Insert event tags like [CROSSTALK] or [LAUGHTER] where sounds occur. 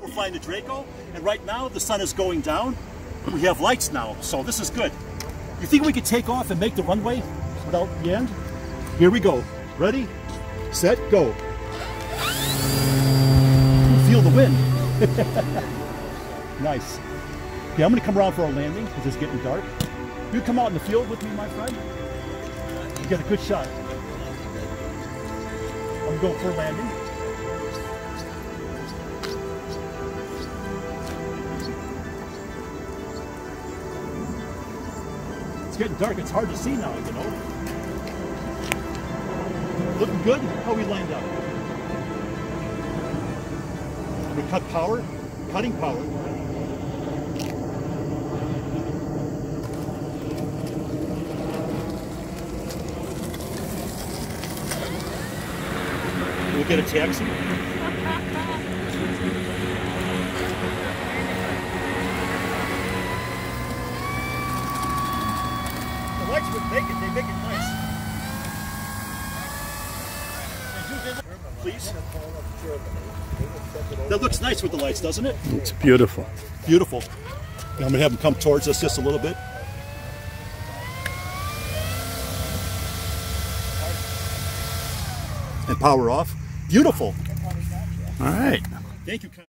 We're flying the Draco, and right now the sun is going down. We have lights now, so this is good. You think we could take off and make the runway without the end? Here we go. Ready, set, go. Feel the wind. [LAUGHS] nice. Okay, I'm gonna come around for our landing because it's getting dark. You come out in the field with me, my friend. You get a good shot. I'm going for a landing. Getting dark. It's hard to see now, you know. Looking good. How we lined up? We cut power, cutting power. We'll get a taxi. The would make it, they make it nice. Please. That looks nice with the lights, doesn't it? It's beautiful. Beautiful. I'm gonna have them come towards us just a little bit. And power off. Beautiful. All right. Thank you.